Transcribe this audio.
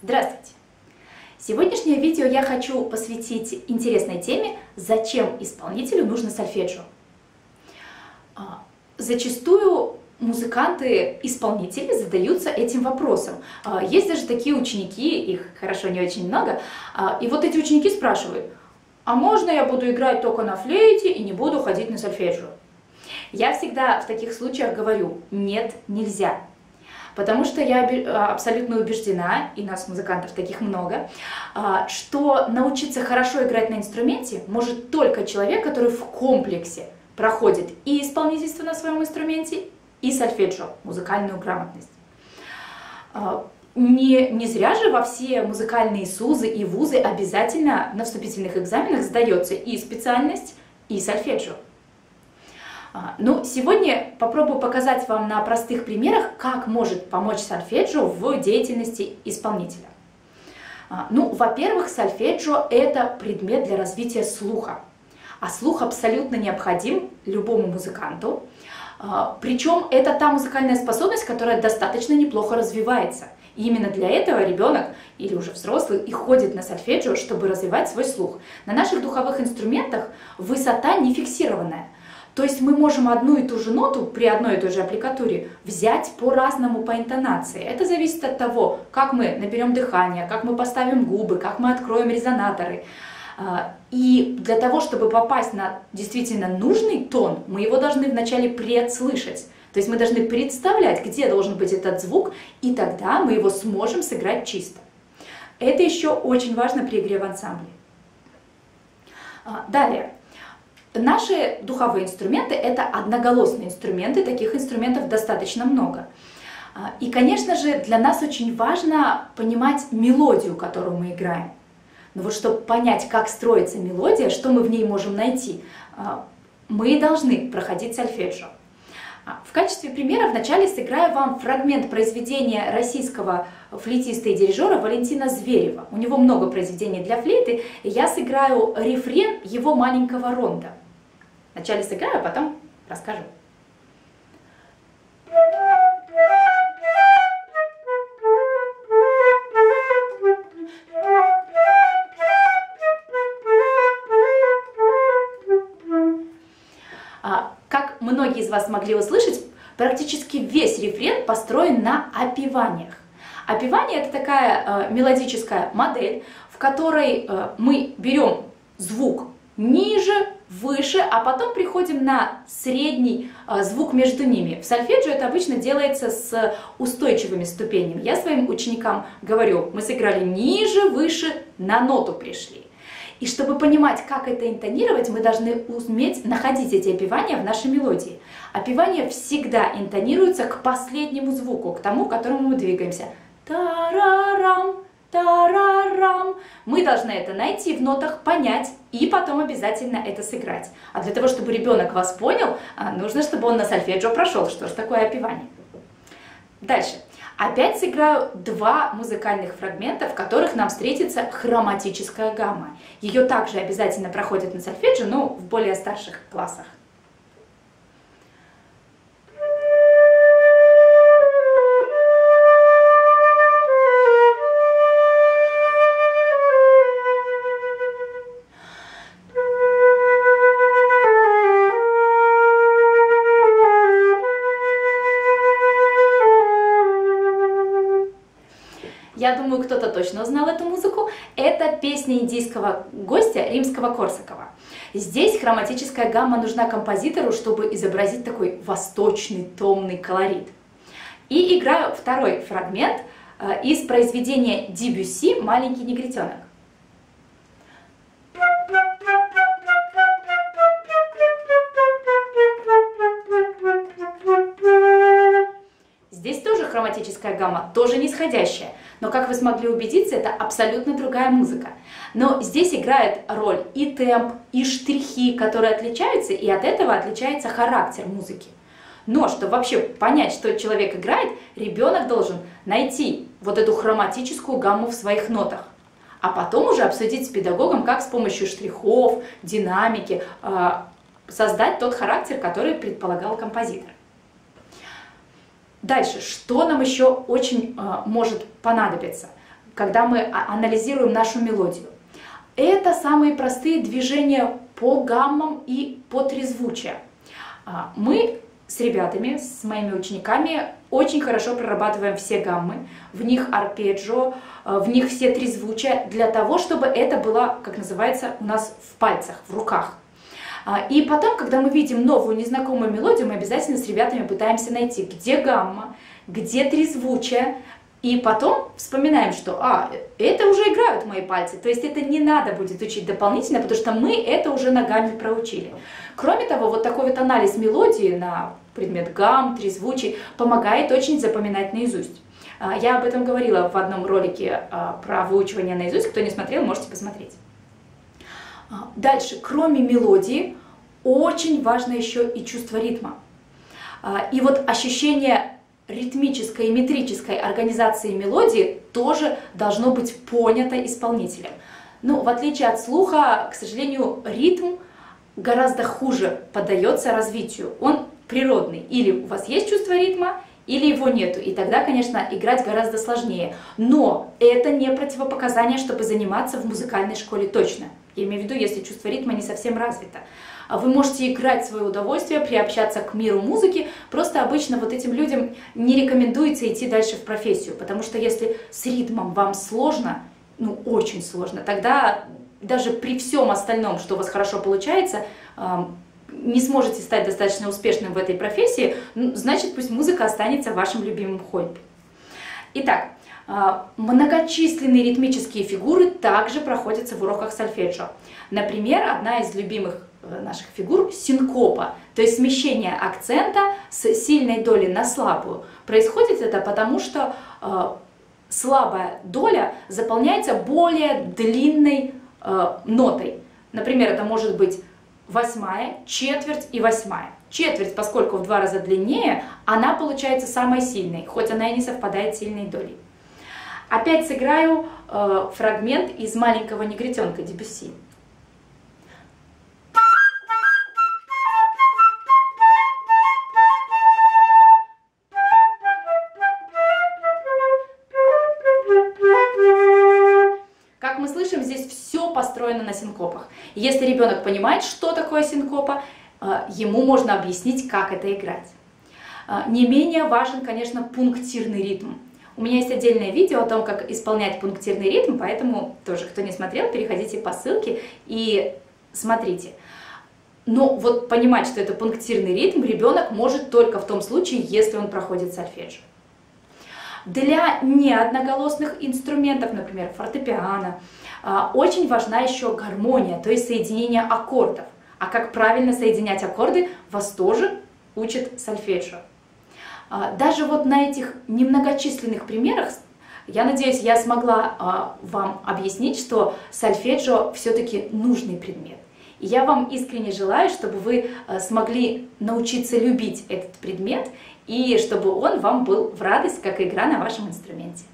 Здравствуйте! Сегодняшнее видео я хочу посвятить интересной теме «Зачем исполнителю нужно сольфеджио?». А, зачастую музыканты-исполнители задаются этим вопросом. А, есть даже такие ученики, их хорошо не очень много, а, и вот эти ученики спрашивают, а можно я буду играть только на флейте и не буду ходить на сольфеджио? Я всегда в таких случаях говорю, нет, нельзя. Потому что я а, абсолютно убеждена, и нас, музыкантов, таких много, а, что научиться хорошо играть на инструменте может только человек, который в комплексе проходит и исполнительство на своем инструменте, и сольфеджио, музыкальную грамотность. А, не, не зря же во все музыкальные СУЗы и ВУЗы обязательно на вступительных экзаменах сдается и специальность, и сольфеджио. А, ну, сегодня попробую показать вам на простых примерах, как может помочь сольфеджио в деятельности исполнителя. А, ну, во-первых, сольфеджио – это предмет для развития слуха. А слух абсолютно необходим любому музыканту. А, Причем это та музыкальная способность, которая достаточно неплохо развивается. И именно для этого ребенок или уже взрослый и ходит на сольфеджио, чтобы развивать свой слух. На наших духовых инструментах высота не фиксированная – то есть мы можем одну и ту же ноту при одной и той же аппликатуре взять по-разному по интонации. Это зависит от того, как мы наберем дыхание, как мы поставим губы, как мы откроем резонаторы. А, и для того, чтобы попасть на действительно нужный тон, мы его должны вначале предслышать. То есть мы должны представлять, где должен быть этот звук, и тогда мы его сможем сыграть чисто. Это еще очень важно при игре в ансамбле. А, далее. Наши духовые инструменты – это одноголосные инструменты, таких инструментов достаточно много. А, и, конечно же, для нас очень важно понимать мелодию, которую мы играем. Но вот чтобы понять, как строится мелодия, что мы в ней можем найти, а, мы должны проходить сольфеджио. А, в качестве примера вначале сыграю вам фрагмент произведения российского флейтиста и дирижера Валентина Зверева. У него много произведений для флейты, и я сыграю рефрен его маленького ронда. Вначале сыграю, а потом расскажу. А, как многие из вас могли услышать, практически весь рефрен построен на опеваниях. Опевание – это такая э, мелодическая модель, в которой э, мы берем звук ниже, выше, а потом приходим на средний а, звук между ними. В сольфеджио это обычно делается с устойчивыми ступенями. Я своим ученикам говорю, мы сыграли ниже, выше, на ноту пришли. И чтобы понимать, как это интонировать, мы должны уметь находить эти опевания в нашей мелодии. Опевания всегда интонируются к последнему звуку, к тому, к которому мы двигаемся. Тарарам, тарарам. Мы должны это найти в нотах, понять и потом обязательно это сыграть. А для того, чтобы ребенок вас понял, а, нужно, чтобы он на сольфеджио прошел, что же такое опевание. Дальше. Опять сыграю два музыкальных фрагмента, в которых нам встретится хроматическая гамма. Ее также обязательно проходят на сольфеджио, но в более старших классах. Я думаю, кто-то точно узнал эту музыку, это песня индийского гостя римского Корсакова. Здесь хроматическая гамма нужна композитору, чтобы изобразить такой восточный томный колорит. И играю второй фрагмент э, из произведения Дебюсси «Маленький негритенок». Здесь тоже хроматическая гамма, тоже нисходящая. Но, как вы смогли убедиться, это абсолютно другая музыка. Но здесь играет роль и темп, и штрихи, которые отличаются, и от этого отличается характер музыки. Но, чтобы вообще понять, что человек играет, ребенок должен найти вот эту хроматическую гамму в своих нотах. А потом уже обсудить с педагогом, как с помощью штрихов, динамики э, создать тот характер, который предполагал композитор. Дальше, что нам еще очень э, может понадобиться? когда мы а, анализируем нашу мелодию. Это самые простые движения по гаммам и по трезвучию. А, мы с ребятами, с моими учениками очень хорошо прорабатываем все гаммы, в них арпеджио, в них все трезвучия, для того, чтобы это было, как называется, у нас в пальцах, в руках. А, и потом, когда мы видим новую незнакомую мелодию, мы обязательно с ребятами пытаемся найти, где гамма, где трезвучие, и потом вспоминаем, что а, это уже играют мои пальцы, то есть это не надо будет учить дополнительно, потому что мы это уже ногами проучили. Кроме того, вот такой вот анализ мелодии на предмет гамм, трезвучий помогает очень запоминать наизусть. А, я об этом говорила в одном ролике а, про выучивание наизусть, кто не смотрел, можете посмотреть. А, дальше, кроме мелодии, очень важно еще и чувство ритма. И вот ощущение ритмической и метрической организации мелодии тоже должно быть понято исполнителем. Ну, в отличие от слуха, к сожалению, ритм гораздо хуже поддается развитию. Он природный. Или у вас есть чувство ритма, или его нету. И тогда, конечно, играть гораздо сложнее. Но это не противопоказание, чтобы заниматься в музыкальной школе точно. Я имею в виду, если чувство ритма не совсем развито. А вы можете играть в свое удовольствие, приобщаться к миру музыки. Просто обычно вот этим людям не рекомендуется идти дальше в профессию, потому что если с ритмом вам сложно, ну очень сложно, тогда даже при всем остальном, что у вас хорошо получается, не сможете стать достаточно успешным в этой профессии, значит пусть музыка останется вашим любимым хобби. Итак, многочисленные ритмические фигуры также проходятся в уроках сольфеджио. Например, одна из любимых э, наших фигур – синкопа, то есть смещение акцента с сильной доли на слабую. Происходит это потому, что э, слабая доля заполняется более длинной э, нотой. Например, это может быть восьмая, четверть и восьмая. Четверть, поскольку в два раза длиннее, она получается самой сильной, хоть она и не совпадает с сильной долей. Опять сыграю э, фрагмент из «Маленького негритенка» Дебюсси. Как мы слышим, здесь все построено на синкопах. Если ребенок понимает, что такое синкопа, э, ему можно объяснить, как это играть. Э, не менее важен, конечно, пунктирный ритм. У меня есть отдельное видео о том, как исполнять пунктирный ритм, поэтому тоже, кто не смотрел, переходите по ссылке и смотрите. Но вот понимать, что это пунктирный ритм, ребенок может только в том случае, если он проходит сольфеджио. Для неодноголосных инструментов, например, фортепиано, а, очень важна еще гармония, то есть соединение аккордов. А как правильно соединять аккорды, вас тоже учат сольфеджио. А, даже вот на этих немногочисленных примерах я надеюсь, я смогла а, вам объяснить, что сольфеджио все-таки нужный предмет. И я вам искренне желаю, чтобы вы а, смогли научиться любить этот предмет и чтобы он вам был в радость, как игра на вашем инструменте.